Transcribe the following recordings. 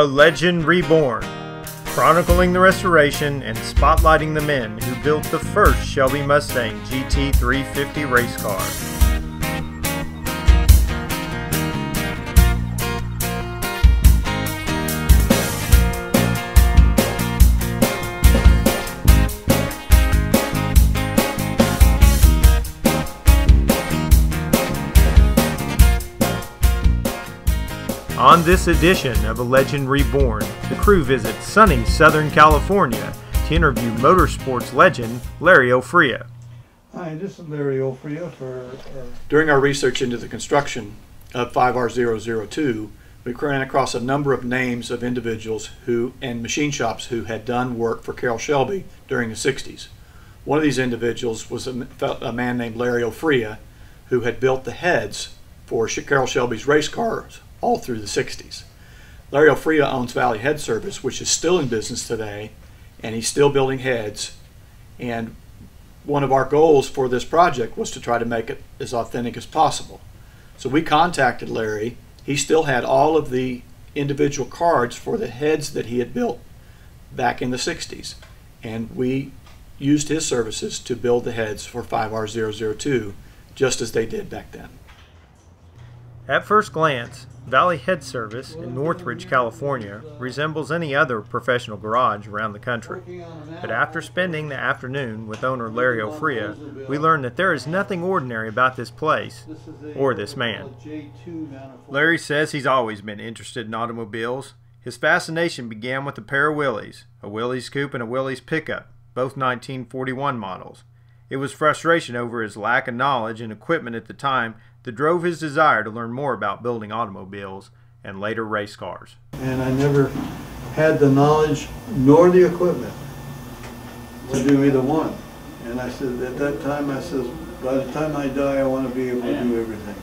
A Legend Reborn, chronicling the restoration and spotlighting the men who built the first Shelby Mustang GT 350 race car. On this edition of A Legend Reborn, the crew visits sunny Southern California to interview motorsports legend Larry Ofria. Hi, this is Larry Ofria for. Uh, During our research into the construction of 5R002, we ran across a number of names of individuals who and machine shops who had done work for Carroll Shelby during the 60s. One of these individuals was a, a man named Larry Ofria, who had built the heads for Carroll Shelby's race cars all through the 60s. Larry Ofria owns Valley Head Service, which is still in business today, and he's still building heads. And one of our goals for this project was to try to make it as authentic as possible. So we contacted Larry. He still had all of the individual cards for the heads that he had built back in the 60s. And we used his services to build the heads for 5R002 just as they did back then. At first glance, Valley Head Service in Northridge, California resembles any other professional garage around the country. But after spending the afternoon with owner Larry Ofria, we learned that there is nothing ordinary about this place or this man. Larry says he's always been interested in automobiles. His fascination began with a pair of Willys, a Willys Coupe and a Willys Pickup, both 1941 models. It was frustration over his lack of knowledge and equipment at the time that drove his desire to learn more about building automobiles and later race cars. And I never had the knowledge nor the equipment to do either one. And I said, at that time, I said, by the time I die, I want to be able to do everything.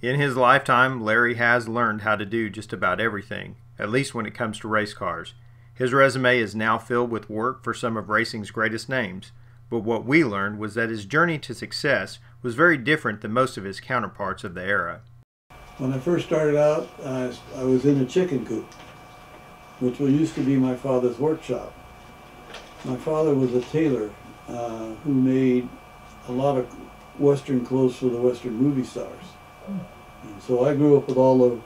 In his lifetime, Larry has learned how to do just about everything, at least when it comes to race cars. His resume is now filled with work for some of racing's greatest names, but what we learned was that his journey to success was very different than most of his counterparts of the era. When I first started out, I, I was in a chicken coop, which used to be my father's workshop. My father was a tailor uh, who made a lot of Western clothes for the Western movie stars. And so I grew up with all the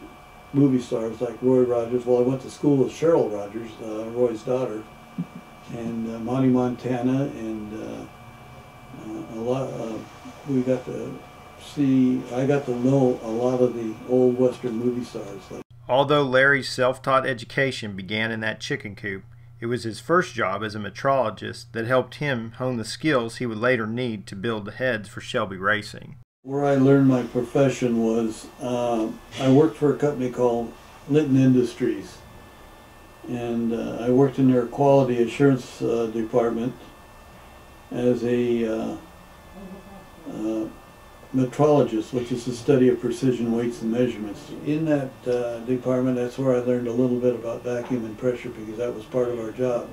movie stars like Roy Rogers. Well, I went to school with Cheryl Rogers, uh, Roy's daughter, and uh, Monty Montana, and uh, uh, a lot. Uh, we got to see. I got to know a lot of the old Western movie stars. Like Although Larry's self-taught education began in that chicken coop, it was his first job as a metrologist that helped him hone the skills he would later need to build the heads for Shelby Racing. Where I learned my profession was uh, I worked for a company called Litton Industries, and uh, I worked in their quality assurance uh, department as a uh, uh, metrologist, which is the study of precision weights and measurements. In that uh, department, that's where I learned a little bit about vacuum and pressure because that was part of our job.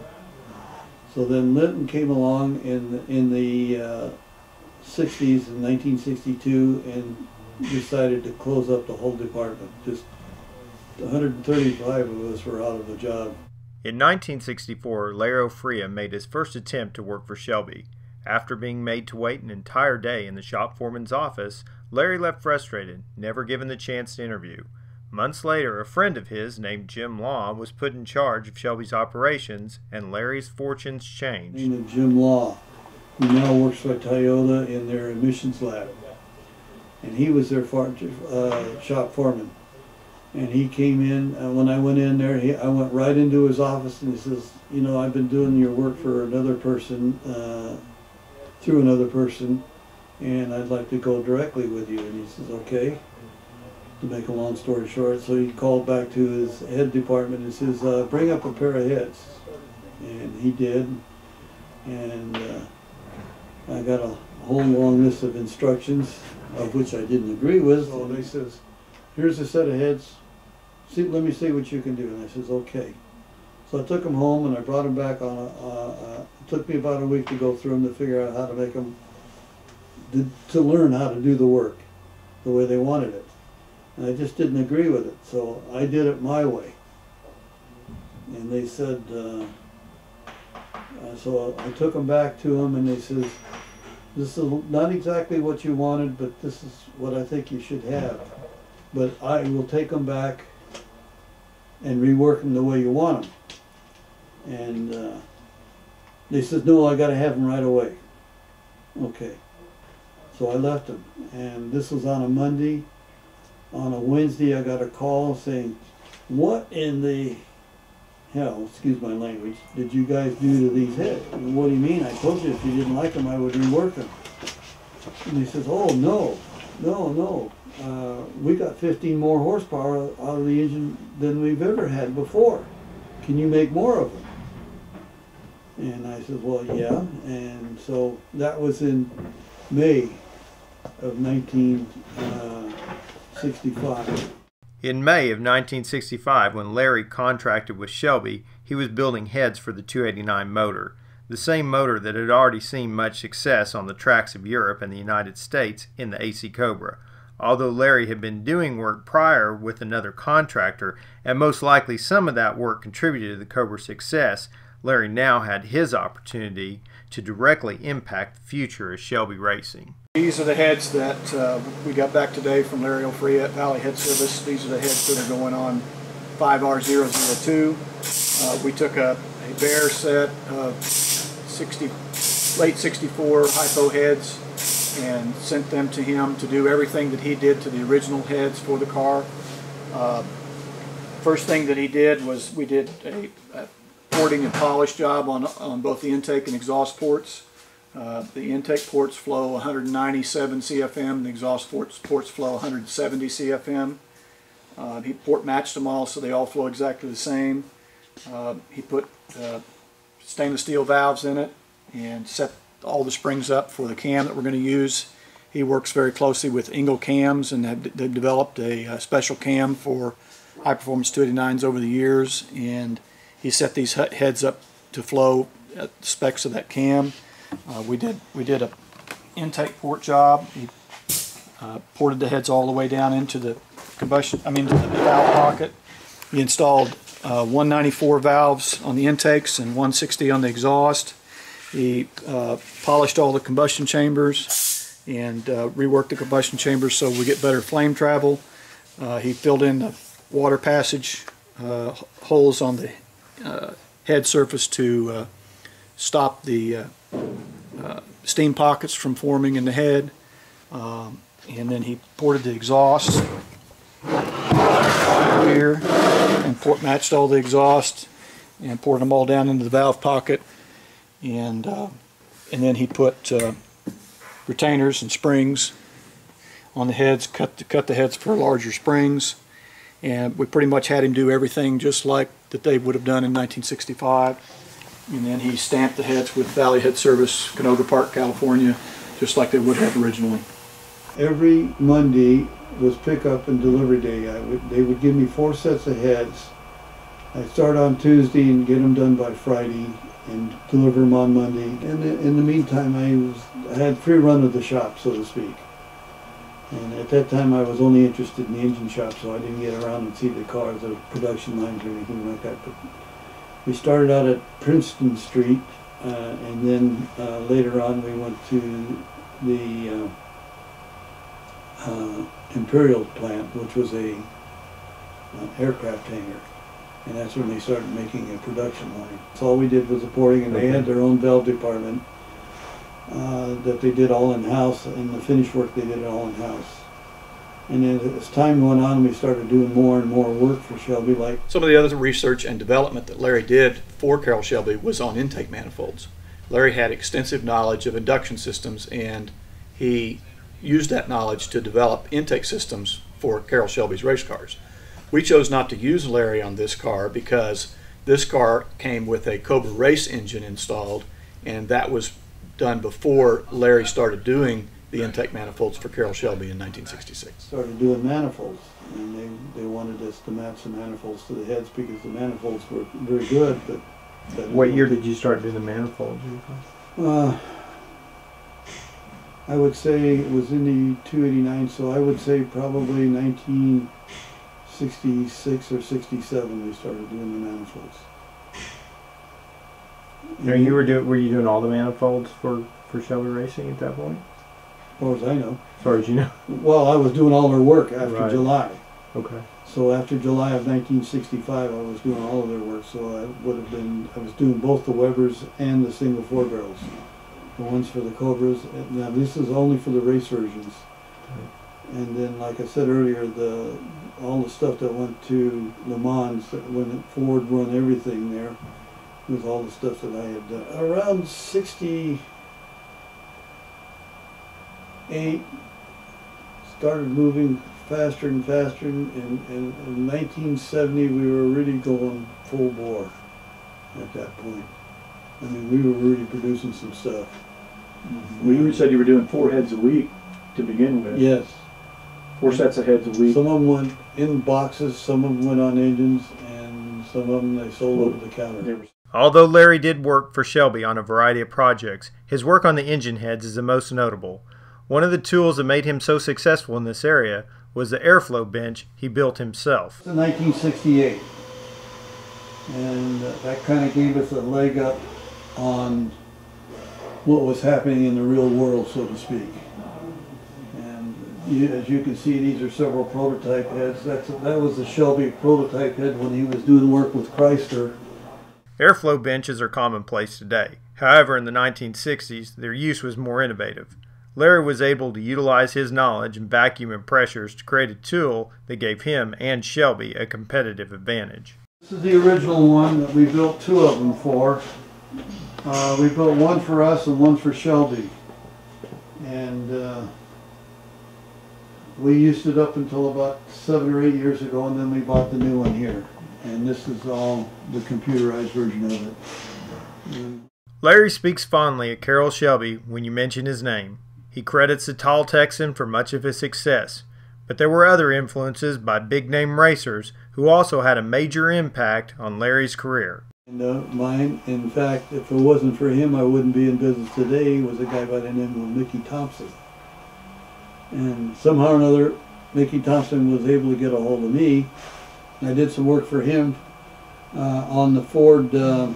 So then Litton came along in in the uh, 60s in 1962 and decided to close up the whole department. Just 135 of us were out of a job. In 1964, Larry Ofria made his first attempt to work for Shelby. After being made to wait an entire day in the shop foreman's office, Larry left frustrated, never given the chance to interview. Months later, a friend of his named Jim Law was put in charge of Shelby's operations, and Larry's fortunes changed. Named Jim Law, who now works for Toyota in their emissions lab. And he was their for, uh, shop foreman. And he came in, uh, when I went in there, he, I went right into his office and he says, you know, I've been doing your work for another person, uh, through another person, and I'd like to go directly with you. And he says, okay. To make a long story short, so he called back to his head department and says, uh, bring up a pair of heads. And he did. And uh, I got a whole long list of instructions, of which I didn't agree with. So he says, here's a set of heads. See, let me see what you can do. And I says, okay. So I took them home and I brought them back on a, uh, it took me about a week to go through them to figure out how to make them, to, to learn how to do the work the way they wanted it. And I just didn't agree with it. So I did it my way. and they said, uh, uh, so I took them back to them, and they says, "This is not exactly what you wanted, but this is what I think you should have. But I will take them back and rework them the way you want them." And uh, they said, "No, I got to have them right away." Okay. So I left them, and this was on a Monday. On a Wednesday, I got a call saying, "What in the hell, excuse my language, did you guys do to these heads? And What do you mean? I told you if you didn't like them, I would rework them." And he says, "Oh no, no, no. Uh, we got 15 more horsepower out of the engine than we've ever had before. Can you make more of them?" And I said, "Well, yeah." And so that was in May of 1965. In May of 1965, when Larry contracted with Shelby, he was building heads for the 289 motor, the same motor that had already seen much success on the tracks of Europe and the United States in the AC Cobra. Although Larry had been doing work prior with another contractor, and most likely some of that work contributed to the Cobra's success, Larry now had his opportunity to directly impact the future of Shelby Racing. These are the heads that uh, we got back today from Larry Ofria at Valley Head Service. These are the heads that are going on 5R002. Uh, we took a, a bare set of 60, late 64 Hi-Po heads and sent them to him to do everything that he did to the original heads for the car. Uh, first thing that he did was we did a, a porting and polish job on, on both the intake and exhaust ports. Uh, the intake ports flow 197 CFM, the exhaust ports, ports flow 170 CFM. Uh, he port matched them all so they all flow exactly the same. Uh, he put uh, stainless steel valves in it and set all the springs up for the cam that we're going to use. He works very closely with Engle cams and have, they've developed a, a special cam for high performance 289s over the years and he set these heads up to flow at the specs of that cam. Uh, we did we did a intake port job. He uh, ported the heads all the way down into the combustion. I mean, the valve pocket. He installed uh, 194 valves on the intakes and 160 on the exhaust. He uh, polished all the combustion chambers and uh, reworked the combustion chambers so we get better flame travel. Uh, he filled in the water passage holes on the uh, head surface to uh, stop the uh, steam pockets from forming in the head. Um, and then he ported the exhaust here and port matched all the exhaust and poured them all down into the valve pocket and uh, and then he put uh, retainers and springs on the heads cut the, cut the heads for larger springs and we pretty much had him do everything just like that they would have done in 1965. And then he stamped the heads with Valley Head Service, Canoga Park, California, just like they would have originally. Every Monday was pickup and delivery day. Would, they would give me four sets of heads. I'd start on Tuesday and get them done by Friday and deliver them on Monday. And in the meantime, I, was, I had free run of the shop, so to speak. And at that time, I was only interested in the engine shop, so I didn't get around and see the cars, the production lines, or anything like that. But we started out at Princeton Street, uh, and then uh, later on, we went to the uh, uh Imperial plant, which was a uh, aircraft hangar, and that's when they started making a production line. So all we did was the porting, and they had their own valve department uh, that they did all in-house, and the finish work they did all in-house. And then as time went on, we started doing more and more work for Shelby. Like some of the other research and development that Larry did for Carroll Shelby was on intake manifolds. Larry had extensive knowledge of induction systems, and he used that knowledge to develop intake systems for Carroll Shelby's race cars. We chose not to use Larry on this car because this car came with a Cobra race engine installed, and that was done before Larry started doing the intake manifolds for Carroll Shelby in 1966. Started doing manifolds, and they, they wanted us to match the manifolds to the heads because the manifolds were very good. But, but what year did you start doing the manifolds? Uh, I would say it was in the 289, so I would say probably 1966 or 67 we started doing the manifolds. Now you were doing were you doing all the manifolds for for Shelby Racing at that point? As far as I know. As far as you know. Well, I was doing all their work after Right. July. Okay. So after July of 1965, I was doing all of their work. So I would have been, I was doing both the Webers and the single four barrels. The ones for the Cobras. Now this is only for the race versions. And then, like I said earlier, the all the stuff that went to Le Mans when Ford run everything there was all the stuff that I had done. Around 68, started moving faster and faster. And, and, and in 1970, we were really going full bore at that point. I mean, we were really producing some stuff. Well, you said you were doing four heads a week to begin with. Yes. Four sets of heads a week. Some of them went in boxes, some of them went on engines, and some of them they sold over the counter. Although Larry did work for Shelby on a variety of projects, his work on the engine heads is the most notable. One of the tools that made him so successful in this area was the airflow bench he built himself. in 1968. And that kind of gave us a leg up on what was happening in the real world, so to speak. You, as you can see, these are several prototype heads. That's that was the Shelby prototype head when he was doing work with Chrysler. Airflow benches are commonplace today. However, in the 1960s, their use was more innovative. Larry was able to utilize his knowledge in vacuum and pressures to create a tool that gave him and Shelby a competitive advantage. This is the original one that we built two of them for. Uh, we built one for us and one for Shelby. And uh, we used it up until about seven or eight years ago, and then we bought the new one here. And this is all the computerized version of it. And Larry speaks fondly of Carroll Shelby when you mention his name. He credits the tall Texan for much of his success, but there were other influences by big name racers who also had a major impact on Larry's career. And uh, mine, in fact, if it wasn't for him, I wouldn't be in business today, was a guy by the name of Mickey Thompson. And somehow or another, Mickey Thompson was able to get a hold of me. I did some work for him uh, on the Ford um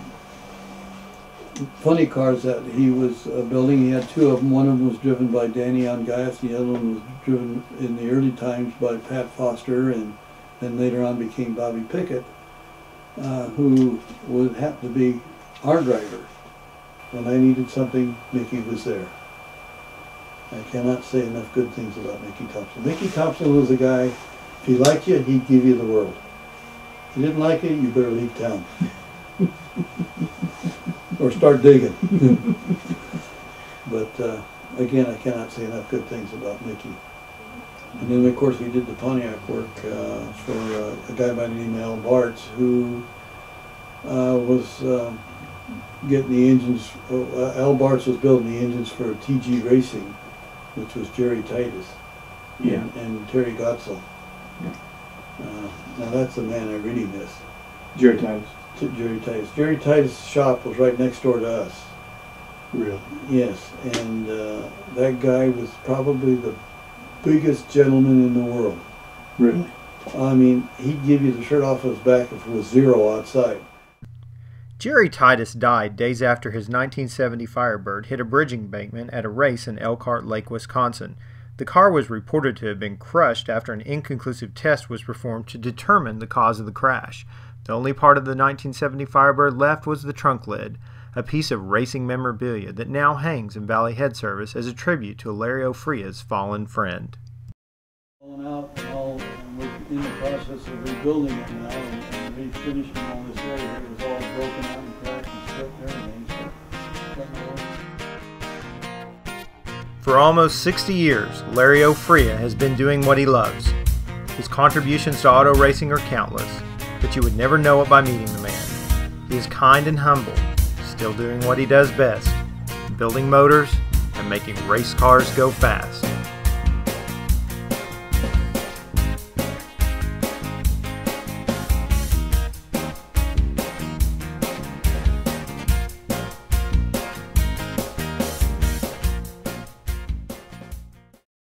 funny cars that he was uh, building. He had two of them. One of them was driven by Danny Ongais. The other one was driven in the early times by Pat Foster, and then later on became Bobby Pickett uh, who would happen to be our driver. When I needed something, Mickey was there. I cannot say enough good things about Mickey Thompson. Mickey Thompson was a guy, if he liked you, he'd give you the world. If you didn't like it, you better leave town. or start digging. but uh, again, I cannot say enough good things about Mickey. And then, of course, we did the Pontiac work uh, for uh, a guy by the name of Al Bartz, who uh, was um getting the engines. Uh, Al Bartz was building the engines for TG Racing, which was Jerry Titus yeah. and, and Terry Godsall. Uh, now that's the man I really miss, Jerry Titus. T- Jerry Titus. Jerry Titus' shop was right next door to us. Really? Yes, and uh, that guy was probably the biggest gentleman in the world. Really? I mean, he'd give you the shirt off his back if it was zero outside. Jerry Titus died days after his 1970 Firebird hit a bridge embankment at a race in Elkhart Lake, Wisconsin. The car was reported to have been crushed after an inconclusive test was performed to determine the cause of the crash. The only part of the 1970 Firebird left was the trunk lid, a piece of racing memorabilia that now hangs in Valley Head Service as a tribute to Larry Ofria's fallen friend. Out and all, and we're in the process of rebuilding it now and refinishing all this For almost 60 years, Larry Ofria has been doing what he loves. His contributions to auto racing are countless, but you would never know it by meeting the man. He is kind and humble, still doing what he does best building motors and making race cars go fast.